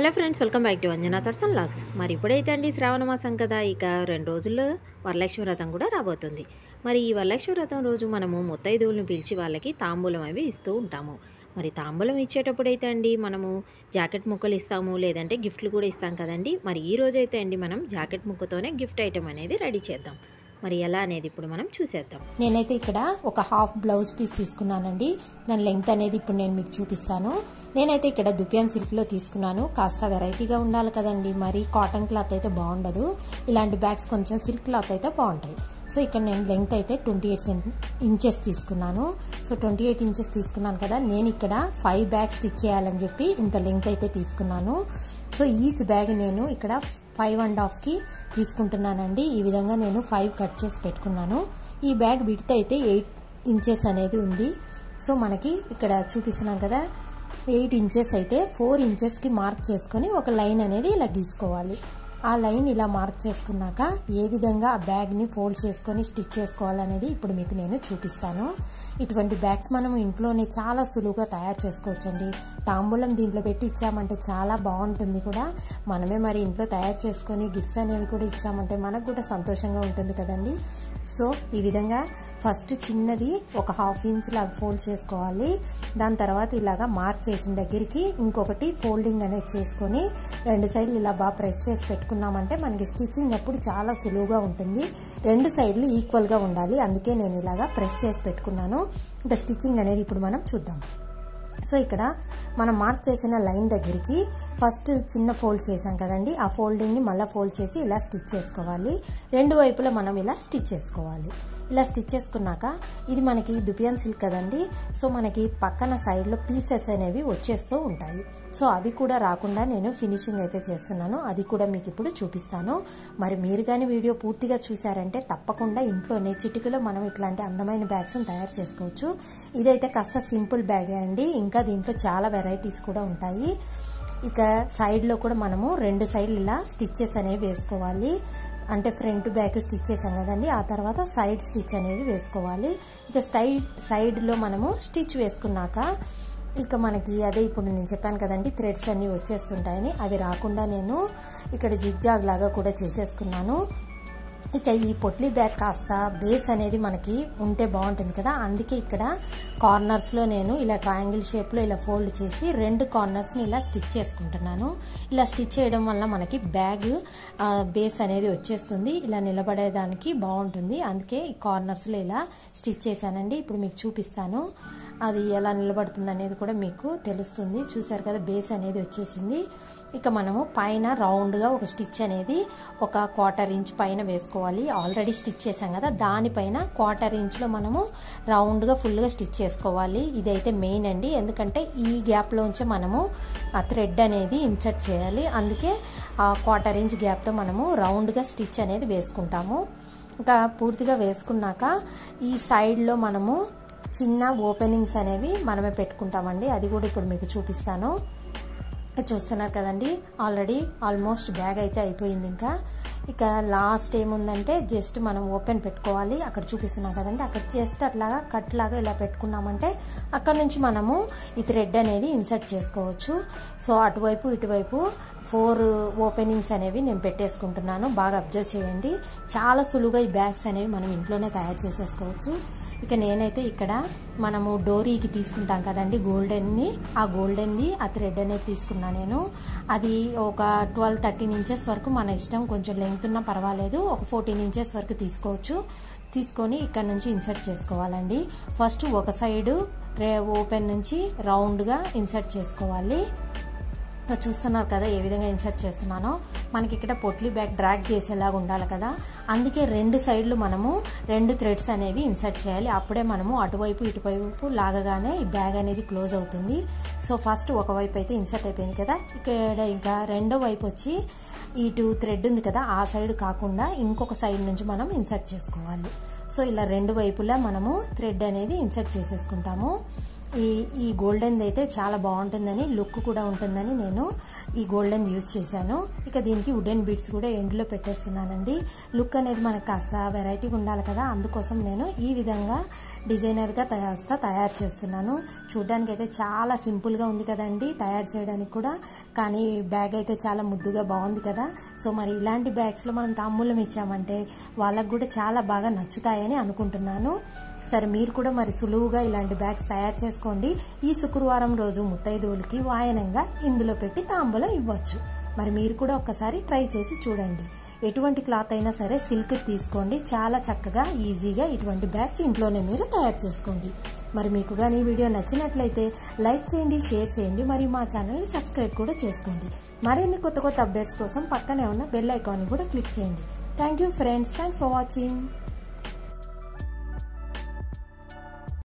Hello friends welcome back to Anjana తర్సన్ logs మరి ఇప్పుడైతే అండి శ్రావణ మాసం కదా ఇక రెండు రోజుల్లో వరలక్ష్మి వ్రతం కూడా రాబోతుంది. మరి ఈ వరలక్ష్మి వ్రతం రోజు మనము ముత్తైదువులను పిలిచి వాళ్ళకి తాంబూలం అవి ఇస్తూ ఉంటాము. మరి తాంబూలం ఇచ్చేటప్పుడు అయితే అండి మనము జాకెట్ ముక్కలు ఇస్తాము లేదంటే గిఫ్ట్లు కూడా ఇస్తాం కదండి. మరి ఈ రోజు అయితే అండి మనం జాకెట్ ముక్కతోనే గిఫ్ట్ ఐటెం అనేది రెడీ చేద్దాం. మరి ఎలా అనేది ఇప్పుడు మనం చూసేద్దాం. నేనైతే ఇక్కడ ఒక హాఫ్ బ్లౌజ్ పీస్ తీసుకున్నానండి. దాని లెంగ్త్ అనేది ఇప్పుడు నేను మీకు చూపిస్తాను. నేనైతే ఇక్కడ దుప్యాన్ సిల్క్లో తీసుకున్నాను. కాస్త వెరైటీగా ఉండాలి కదండి. మరి కాటన్ క్లాత్ అయితే బాగుండదు. ఇలాంటి బ్యాగ్స్ కొంచెం సిల్క్ క్లాత్ అయితే బాగుంటాయి. సో ఇక్కడ నేను లెంగ్త్ అయితే ట్వంటీ ఎయిట్ ఇంచెస్ తీసుకున్నాను. సో ట్వంటీ ఎయిట్ ఇంచెస్ తీసుకున్నాను కదా నేను ఇక్కడ ఫైవ్ బ్యాగ్స్ స్టిచ్ చేయాలని చెప్పి ఇంత లెంగ్త్ అయితే తీసుకున్నాను. సో ఈచ్ బ్యాగ్ నేను ఇక్కడ ఫైవ్ అండ్ హాఫ్కి తీసుకుంటున్నానండి. ఈ విధంగా నేను ఫైవ్ కట్ చేసి పెట్టుకున్నాను. ఈ బ్యాగ్ విడ్త్ అయితే ఎయిట్ ఇంచెస్ అనేది ఉంది. సో మనకి ఇక్కడ చూపిస్తున్నాను కదా ఎయిట్ ఇంచెస్ అయితే ఫోర్ ఇంచెస్కి మార్క్ చేసుకొని ఒక లైన్ అనేది ఇలా గీసుకోవాలి. ఆ లైన్ ఇలా మార్క్ చేసుకున్నాక ఏ విధంగా ఆ బ్యాగ్ని ఫోల్డ్ చేసుకొని స్టిచ్ చేసుకోవాలనేది ఇప్పుడు మీకు నేను చూపిస్తాను. ఇటువంటి బ్యాగ్స్ మనం ఇంట్లోనే చాలా సులువుగా తయారు చేసుకోవచ్చండి. తాంబూలం దీంట్లో పెట్టి ఇచ్చామంటే చాలా బాగుంటుంది కూడా. మనమే మరి ఇంట్లో తయారు చేసుకొని గిఫ్ట్స్ అనేవి కూడా ఇచ్చామంటే మనకు కూడా సంతోషంగా ఉంటుంది కదండి. సో ఈ విధంగా ఫస్ట్ చిన్నది ఒక హాఫ్ ఇంచ్ లాగా ఫోల్డ్ చేసుకోవాలి. దాని తర్వాత ఇలాగా మార్క్ చేసిన దగ్గరికి ఇంకొకటి ఫోల్డింగ్ అనేది చేసుకొని రెండు సైడ్లు ఇలా బాగా ప్రెస్ చేసి పెట్టుకున్నామంటే మనకి స్టిచ్చింగ్ అప్పుడు చాలా సులువుగా ఉంటుంది. రెండు సైడ్లు ఈక్వల్గా ఉండాలి. అందుకే నేను ఇలాగా ప్రెస్ చేసి పెట్టుకున్నాను. ఇంకా స్టిచ్చింగ్ అనేది ఇప్పుడు మనం చూద్దాం. సో ఇక్కడ మనం మార్క్ చేసిన లైన్ దగ్గరికి ఫస్ట్ చిన్న ఫోల్డ్ చేసాం కదండి. ఆ ఫోల్డింగ్ని మళ్ళీ ఫోల్డ్ చేసి ఇలా స్టిచ్ చేసుకోవాలి. రెండు వైపులా మనం ఇలా స్టిచ్ చేసుకోవాలి. ఇలా స్టిచ్ చేసుకున్నాక ఇది మనకి దుపియాన్ సిల్క్ కదండి. సో మనకి పక్కన సైడ్లో పీసెస్ అనేవి వచ్చేస్తూ ఉంటాయి. సో అవి కూడా రాకుండా నేను ఫినిషింగ్ అయితే చేస్తున్నాను. అది కూడా మీకు ఇప్పుడు చూపిస్తాను. మరి మీరు కానీ వీడియో పూర్తిగా చూసారంటే తప్పకుండా ఇంట్లోనే చిటికలో మనం ఇట్లాంటి అందమైన బ్యాగ్స్ని తయారు చేసుకోవచ్చు. ఇదైతే కాస్త సింపుల్ బ్యాగే అండి. ఇంకా దీంట్లో చాలా వెరైటీస్ కూడా ఉంటాయి. ఇక సైడ్లో కూడా మనము రెండు సైడ్లు ఇలా స్టిచ్చెస్ అనేవి వేసుకోవాలి. అంటే ఫ్రంట్ బ్యాక్ స్టిచ్ చేసాం కదండి ఆ తర్వాత సైడ్ స్టిచ్ అనేది వేసుకోవాలి. ఇక సైడ్ సైడ్లో మనము స్టిచ్ వేసుకున్నాక ఇక మనకి అదే ఇప్పుడు నేను చెప్పాను కదండి థ్రెడ్స్ అన్నీ వచ్చేస్తుంటాయని. అవి రాకుండా నేను ఇక్కడ జిగ్జాగ్ లాగా కూడా చేసేసుకున్నాను. ఇక ఈ పొట్లీ బ్యాగ్ కాస్త బేస్ అనేది మనకి ఉంటే బాగుంటుంది కదా. అందుకే ఇక్కడ కార్నర్స్లో నేను ఇలా ట్రయాంగిల్ షేప్లో ఇలా ఫోల్డ్ చేసి రెండు కార్నర్స్ని ఇలా స్టిచ్ చేసుకుంటున్నాను. ఇలా స్టిచ్ చేయడం వల్ల మనకి బ్యాగ్ బేస్ అనేది వచ్చేస్తుంది. ఇలా నిలబడేదానికి బాగుంటుంది. అందుకే ఈ కార్నర్స్లో ఇలా స్టిచ్ చేశానండి. ఇప్పుడు మీకు చూపిస్తాను. అది ఎలా నిలబడుతుంది అనేది కూడా మీకు తెలుస్తుంది. చూసారు కదా బేస్ అనేది వచ్చేసింది. ఇక మనము పైన రౌండ్గా ఒక స్టిచ్ అనేది ఒక క్వార్టర్ ఇంచ్ పైన వేసుకోవాలి. ఆల్రెడీ స్టిచ్ చేసాం కదా దానిపైన క్వార్టర్ ఇంచ్లో మనము రౌండ్గా ఫుల్గా స్టిచ్ చేసుకోవాలి. ఇదైతే మెయిన్ అండి. ఎందుకంటే ఈ గ్యాప్లోంచి మనము ఆ థ్రెడ్ అనేది ఇన్సర్ట్ చేయాలి. అందుకే ఆ క్వార్టర్ ఇంచ్ గ్యాప్తో మనము రౌండ్గా స్టిచ్ అనేది వేసుకుంటాము. ఇంకా పూర్తిగా వేసుకున్నాక ఈ సైడ్లో మనము చిన్న ఓపెనింగ్స్ అనేవి మనమే పెట్టుకుంటామండి. అది కూడా ఇప్పుడు మీకు చూపిస్తాను. చూస్తున్నారు కదండి. ఆల్రెడీ ఆల్మోస్ట్ బ్యాగ్ అయితే అయిపోయింది ఇంకా. ఇక లాస్ట్ ఏముందంటే జస్ట్ మనం ఓపెన్ పెట్టుకోవాలి. అక్కడ చూపిస్తున్నాం కదండి. అక్కడ జస్ట్ అట్లాగా కట్ లాగా ఇలా పెట్టుకున్నామంటే అక్కడ నుంచి మనము ఈ థ్రెడ్ అనేది ఇన్సర్ట్ చేసుకోవచ్చు. సో అటువైపు ఇటువైపు ఫోర్ ఓపెనింగ్స్ అనేవి నేను పెట్టేసుకుంటున్నాను. బాగా అబ్జర్వ్ చేయండి. చాలా సులువుగా ఈ బ్యాగ్స్ అనేవి మనం ఇంట్లోనే తయారు చేసేసుకోవచ్చు. ఇక నేనైతే ఇక్కడ మనము డోరీకి తీసుకుంటాం కదండి గోల్డెన్ని. ఆ గోల్డెన్ది ఆ థ్రెడ్ అనేది తీసుకున్నా నేను. అది ఒక ట్వెల్వ్ థర్టీన్ ఇంచెస్ వరకు మన ఇష్టం. కొంచెం లెంగ్త్ ఉన్నా పర్వాలేదు. ఒక ఫోర్టీన్ ఇంచెస్ వరకు తీసుకోవచ్చు. తీసుకొని ఇక్కడ నుంచి ఇన్సర్ట్ చేసుకోవాలండి. ఫస్ట్ ఒక సైడు ఓపెన్ నుంచి రౌండ్గా ఇన్సర్ట్ చేసుకోవాలి. చూస్తున్నారు కదా ఏ విధంగా ఇన్సర్ట్ చేస్తున్నానో. మనకి ఇక్కడ పొట్లీ బ్యాగ్ డ్రాగ్ చేసేలాగా ఉండాలి కదా. అందుకే రెండు సైడ్లు మనము రెండు థ్రెడ్స్ అనేవి ఇన్సర్ట్ చేయాలి. అప్పుడే మనము అటువైపు ఇటువైపు లాగగానే ఈ బ్యాగ్ అనేది క్లోజ్ అవుతుంది. సో ఫస్ట్ ఒకవైపు అయితే ఇన్సర్ట్ అయిపోయింది కదా. ఇక్కడ ఇంకా రెండో వైపు వచ్చి ఇటు థ్రెడ్ ఉంది కదా ఆ సైడ్ కాకుండా ఇంకొక సైడ్ నుంచి మనం ఇన్సర్ట్ చేసుకోవాలి. సో ఇలా రెండు వైపులా మనము థ్రెడ్ అనేది ఇన్సర్ట్ చేసేసుకుంటాము. ఈ ఈ గోల్డెన్ది అయితే చాలా బాగుంటుందని లుక్ కూడా ఉంటుందని నేను ఈ గోల్డెన్ యూజ్ చేశాను. ఇక దీనికి వుడెన్ బీడ్స్ కూడా ఎండ్లో పెట్టేస్తున్నానండి. లుక్ అనేది మనకు కాస్త వెరైటీగా ఉండాలి కదా అందుకోసం నేను ఈ విధంగా డిజైనర్గా తయారుస్తా తయారు చేస్తున్నాను. చూడ్డానికి అయితే చాలా సింపుల్గా ఉంది కదండి తయారు చేయడానికి కూడా. కానీ బ్యాగ్ అయితే చాలా ముద్దుగా బాగుంది కదా. సో మరి ఇలాంటి బ్యాగ్స్లో మనం తాంబూలం ఇచ్చామంటే వాళ్ళకు కూడా చాలా బాగా నచ్చుతాయని అనుకుంటున్నాను. సరే మీరు కూడా మరి సులువుగా ఇలాంటి బ్యాగ్స్ తయారు చేసుకోండి. ఈ శుక్రవారం రోజు ముత్తైదువులకి వాయనంగా ఇందులో పెట్టి తాంబూలం ఇవ్వచ్చు. మరి మీరు కూడా ఒక్కసారి ట్రై చేసి చూడండి. ఎటువంటి క్లాత్ అయినా సరే సిల్క్ తీసుకోండి. చాలా చక్కగా ఈజీగా ఇటువంటి బ్యాగ్స్ ఇంట్లోనే మీరు తయారు చేసుకోండి. మరి మీకు కానీ ఈ వీడియో నచ్చినట్లయితే లైక్ చేయండి షేర్ చేయండి మరి మా ఛానల్ని సబ్స్క్రైబ్ కూడా చేసుకోండి. మరిన్ని కొత్త కొత్త అప్డేట్స్ కోసం పక్కనే ఉన్న బెల్ ఐకాన్ని కూడా క్లిక్ చేయండి. Thank you friends. Thanks for watching.